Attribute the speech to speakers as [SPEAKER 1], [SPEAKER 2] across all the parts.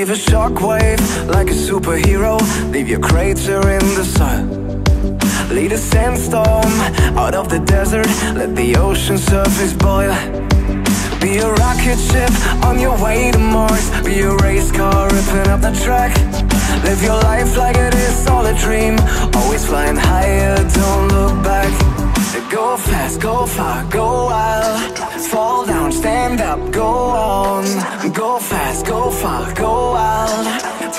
[SPEAKER 1] Give a shockwave like a superhero Leave your crater in the sun. Lead a sandstorm out of the desert Let the ocean surface boil. Be a rocket ship on your way to Mars Be a race car ripping up the track. Live your life like it is all a dream Always flying higher, don't look back. Go fast, go far, go wild. Fall down, stand up, go on. Go fast, go far, go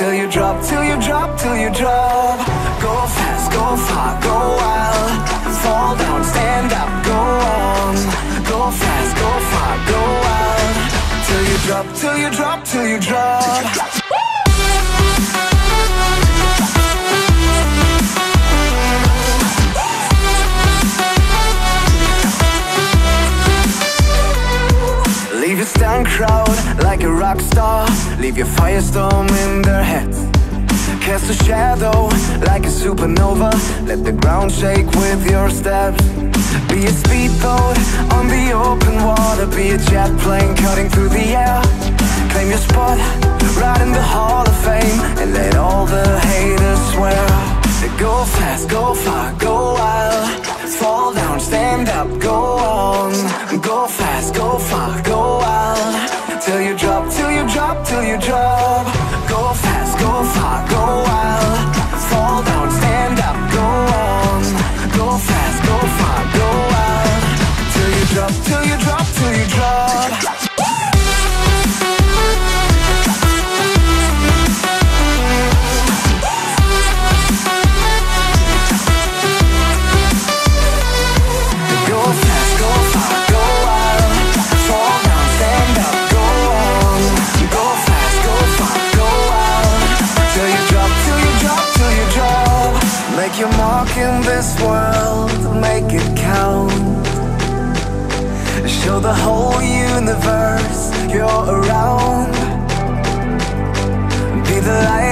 [SPEAKER 1] Till you drop, till you drop, till you drop. Go fast, go far, go wild. Fall down, stand up, go on. Go fast, go far, go wild. Till you drop, till you drop, till you drop. Leave like a rock star Leave your firestorm in their heads. Cast a shadow like a supernova. Let the ground shake with your steps. Be a speedboat on the open water. Be a jet plane cutting through the air. Claim your spot right in the Hall of Fame. And let all the haters swear. Go fast, go far, go you drop in this world, make it count. Show the whole universe you're around. Be the light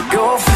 [SPEAKER 2] fast, go